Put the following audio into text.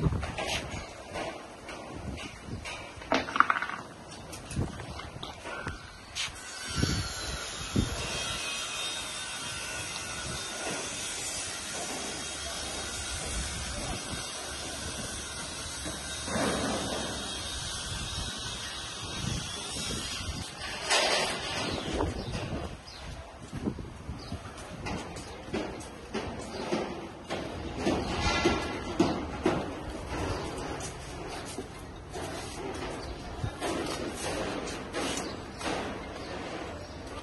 そう